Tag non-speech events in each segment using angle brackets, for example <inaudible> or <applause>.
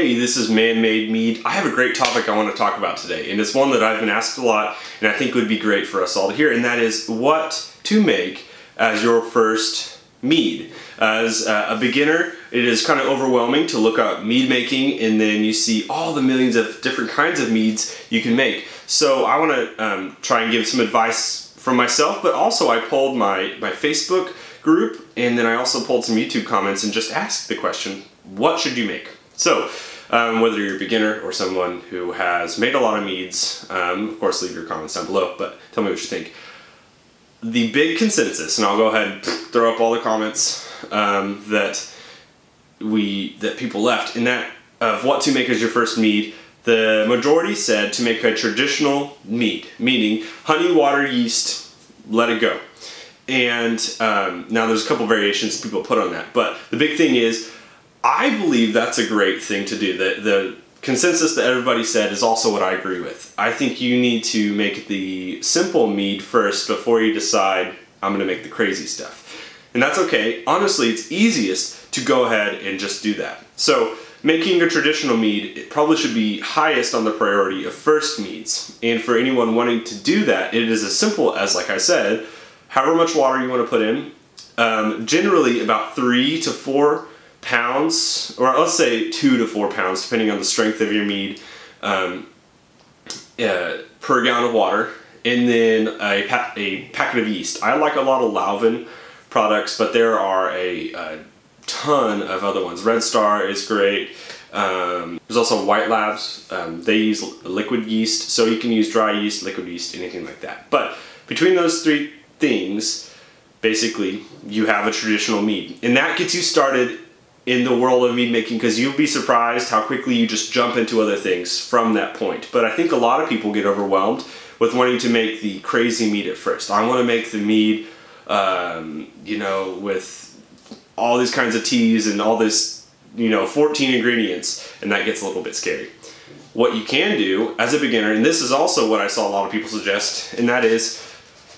Hey, this is Man-Made Mead. I have a great topic I want to talk about today, and it's one that I've been asked a lot, and I think would be great for us all to hear, and that is what to make as your first mead. As a beginner, it is kind of overwhelming to look up mead making, and then you see all the millions of different kinds of meads you can make. So I want to um, try and give some advice from myself, but also I pulled my, my Facebook group, and then I also pulled some YouTube comments and just asked the question, what should you make? So, um, whether you're a beginner or someone who has made a lot of meads, um, of course leave your comments down below, but tell me what you think. The big consensus, and I'll go ahead and throw up all the comments um, that we that people left in that of what to make as your first mead. The majority said to make a traditional mead, meaning honey, water, yeast, let it go. And um, now there's a couple variations people put on that, but the big thing is I believe that's a great thing to do. The, the consensus that everybody said is also what I agree with. I think you need to make the simple mead first before you decide I'm going to make the crazy stuff. And that's okay. Honestly, it's easiest to go ahead and just do that. So, making a traditional mead it probably should be highest on the priority of first meads. And for anyone wanting to do that, it is as simple as, like I said, however much water you want to put in. Um, generally, about three to four pounds, or let's say two to four pounds, depending on the strength of your mead, um, uh, per gallon of water, and then a, pa a packet of yeast. I like a lot of Lalvin products, but there are a, a ton of other ones. Red Star is great. Um, there's also White Labs. Um, they use liquid yeast, so you can use dry yeast, liquid yeast, anything like that. But between those three things, basically, you have a traditional mead. And that gets you started in the world of mead making because you'll be surprised how quickly you just jump into other things from that point. But I think a lot of people get overwhelmed with wanting to make the crazy mead at first. I want to make the mead, um, you know, with all these kinds of teas and all this, you know, 14 ingredients, and that gets a little bit scary. What you can do as a beginner, and this is also what I saw a lot of people suggest, and that is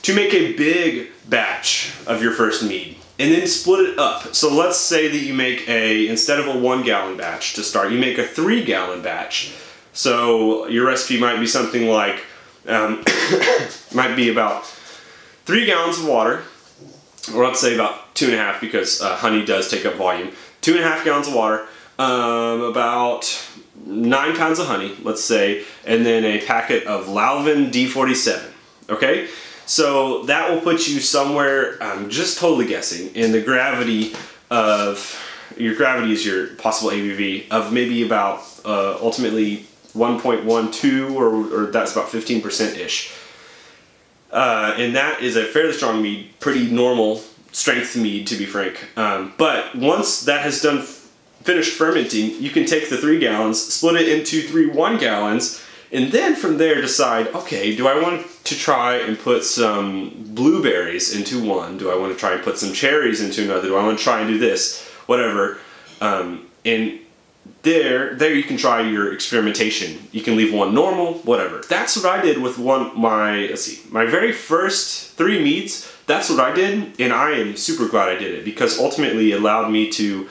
to make a big batch of your first mead and then split it up. So let's say that you make a, instead of a one gallon batch to start, you make a three gallon batch. So your recipe might be something like, um, <coughs> might be about three gallons of water, or let's say about two and a half because uh, honey does take up volume. Two and a half gallons of water, um, about nine pounds of honey, let's say, and then a packet of Lalvin D47, okay? So that will put you somewhere, I'm just totally guessing, in the gravity of, your gravity is your possible ABV, of maybe about uh, ultimately 1.12 or, or that's about 15%-ish. Uh, and that is a fairly strong mead, pretty normal strength mead to be frank. Um, but once that has done finished fermenting, you can take the three gallons, split it into three one gallons, and then from there decide, okay, do I want to try and put some blueberries into one? Do I want to try and put some cherries into another? Do I want to try and do this? Whatever. Um, and there, there you can try your experimentation. You can leave one normal, whatever. That's what I did with one, my, let's see, my very first three meads. that's what I did, and I am super glad I did it because ultimately it allowed me to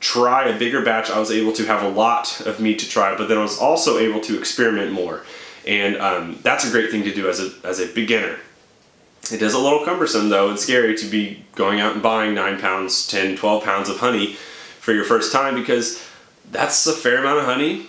try a bigger batch, I was able to have a lot of mead to try, but then I was also able to experiment more. And um, that's a great thing to do as a, as a beginner. It is a little cumbersome though and scary to be going out and buying 9 pounds, 10, 12 pounds of honey for your first time because that's a fair amount of honey.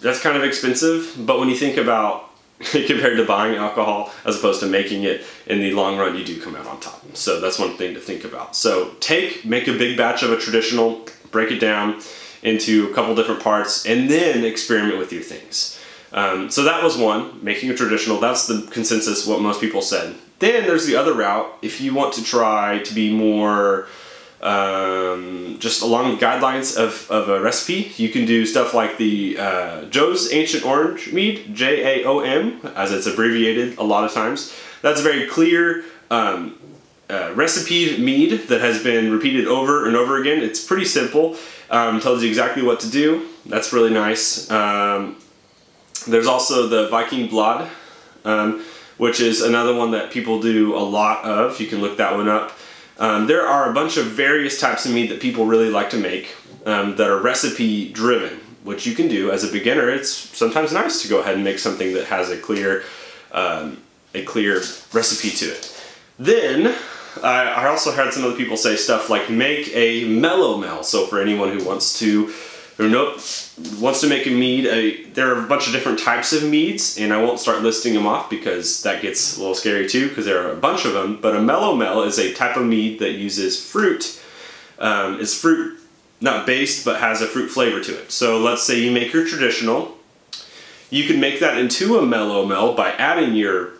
That's kind of expensive, but when you think about <laughs> compared to buying alcohol as opposed to making it in the long run you do come out on top so that's one thing to think about so take make a big batch of a traditional break it down into a couple different parts, and then experiment with your things. Um, so that was one, making a traditional. That's the consensus, what most people said. Then there's the other route. If you want to try to be more um, just along the guidelines of, of a recipe, you can do stuff like the uh, Joe's Ancient Orange Mead, J A O M, as it's abbreviated a lot of times. That's very clear. Um, uh, recipe mead that has been repeated over and over again. It's pretty simple. Um, tells you exactly what to do. That's really nice. Um, there's also the Viking Blood, um, which is another one that people do a lot of. You can look that one up. Um, there are a bunch of various types of mead that people really like to make um, that are recipe driven. which you can do as a beginner. It's sometimes nice to go ahead and make something that has a clear, um, a clear recipe to it. Then I, I also heard some other people say stuff like make a melomel. So for anyone who wants to or nope, wants to make a mead. A, there are a bunch of different types of meads, and I won't start listing them off because that gets a little scary too, because there are a bunch of them. But a melomel is a type of mead that uses fruit. Um, it's fruit not based, but has a fruit flavor to it. So let's say you make your traditional. You can make that into a melomel by adding your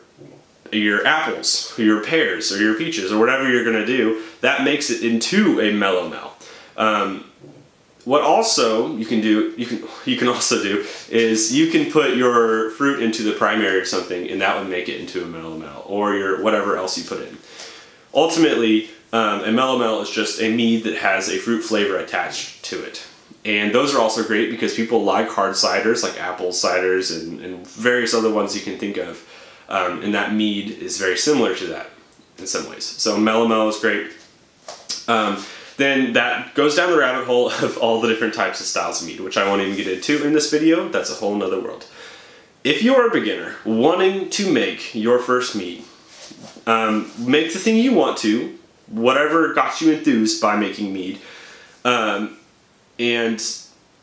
your apples, your pears, or your peaches, or whatever you're gonna do. That makes it into a melomel. Um, what also you can do, you can <laughs> you can also do is you can put your fruit into the primary of something, and that would make it into a melomel, or your whatever else you put in. Ultimately, um, a melomel is just a mead that has a fruit flavor attached to it. And those are also great because people like hard ciders, like apple ciders and, and various other ones you can think of. Um, and that mead is very similar to that in some ways. So Melomel is great. Um, then that goes down the rabbit hole <laughs> of all the different types of styles of mead, which I won't even get into in this video. That's a whole nother world. If you're a beginner wanting to make your first mead, um, make the thing you want to, whatever got you enthused by making mead. Um, and,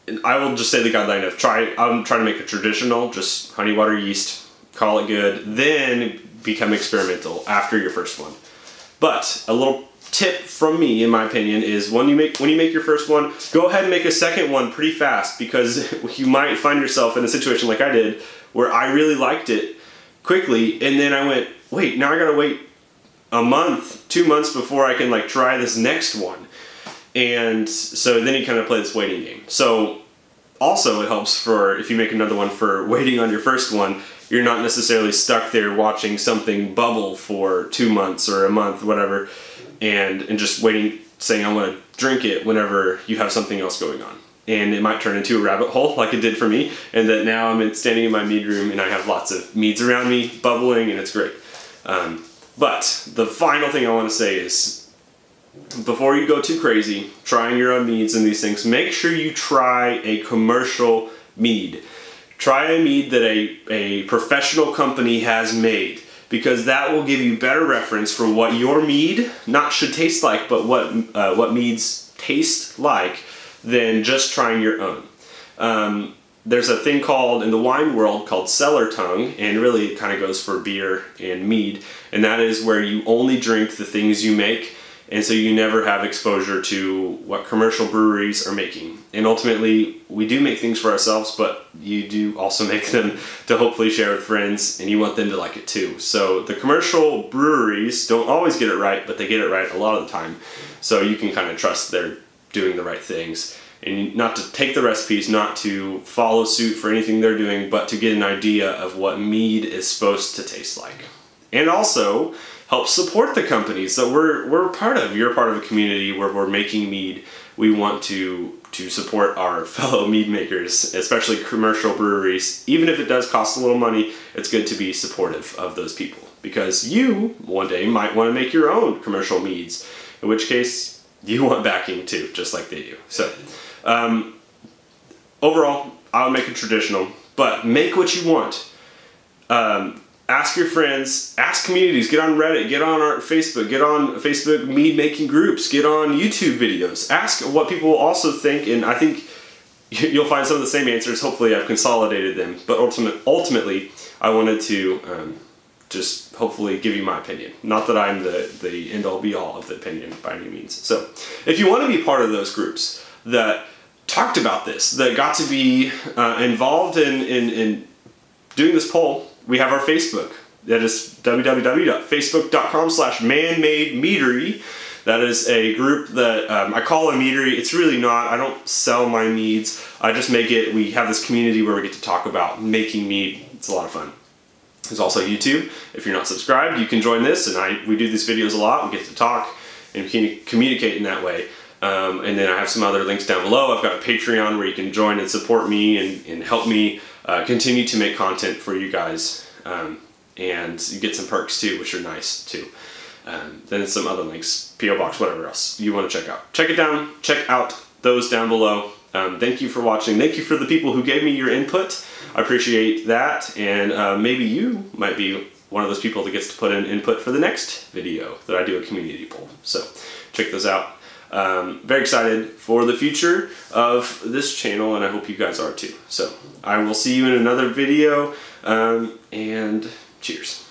and I will just say the guideline of try, I'm trying to make a traditional, just honey, water, yeast, call it good, then become experimental after your first one. But a little tip from me, in my opinion, is when you make when you make your first one, go ahead and make a second one pretty fast because <laughs> you might find yourself in a situation like I did where I really liked it quickly, and then I went, wait, now I gotta wait a month, two months before I can like try this next one. And so then you kind of play this waiting game. So also it helps for if you make another one for waiting on your first one, you're not necessarily stuck there watching something bubble for two months or a month, whatever, and and just waiting, saying I want to drink it whenever you have something else going on. And it might turn into a rabbit hole like it did for me, and that now I'm standing in my mead room and I have lots of meads around me bubbling, and it's great. Um, but the final thing I want to say is before you go too crazy trying your own meads and these things, make sure you try a commercial mead. Try a mead that a, a professional company has made because that will give you better reference for what your mead not should taste like, but what, uh, what meads taste like than just trying your own. Um, there's a thing called in the wine world called cellar tongue and really it kind of goes for beer and mead and that is where you only drink the things you make and so you never have exposure to what commercial breweries are making. And ultimately we do make things for ourselves but you do also <laughs> make them to hopefully share with friends and you want them to like it too. So the commercial breweries don't always get it right but they get it right a lot of the time. So you can kind of trust they're doing the right things. And not to take the recipes, not to follow suit for anything they're doing, but to get an idea of what mead is supposed to taste like. And also help support the companies that we're, we're part of. You're part of a community where we're making mead. We want to to support our <laughs> fellow mead makers, especially commercial breweries. Even if it does cost a little money, it's good to be supportive of those people because you one day might want to make your own commercial meads, in which case <laughs> you want backing too, just like they do. So. Um, overall, I would make it traditional, but make what you want. Um, ask your friends, ask communities, get on Reddit, get on our Facebook, get on Facebook mead making groups, get on YouTube videos. Ask what people also think, and I think <laughs> you'll find some of the same answers. Hopefully, I've consolidated them, but ultimate, ultimately, I wanted to um, just hopefully give you my opinion. Not that I'm the, the end all be all of the opinion by any means. So, if you want to be part of those groups that talked about this, that got to be uh, involved in, in, in doing this poll, we have our Facebook. That is www.facebook.com slash manmademeadery. That is a group that um, I call a meadery. It's really not. I don't sell my meads. I just make it. We have this community where we get to talk about making mead. It's a lot of fun. There's also YouTube. If you're not subscribed, you can join this. And I we do these videos a lot. We get to talk and communicate in that way. Um, and then I have some other links down below. I've got a Patreon where you can join and support me and, and help me uh, continue to make content for you guys. Um, and you get some perks too, which are nice too. Um, then some other links, PO Box, whatever else you want to check out. Check it down, check out those down below. Um, thank you for watching. Thank you for the people who gave me your input. I appreciate that, and uh, maybe you might be one of those people that gets to put in input for the next video that I do a community poll. So check those out. Um, very excited for the future of this channel, and I hope you guys are too. So I will see you in another video, um, and cheers.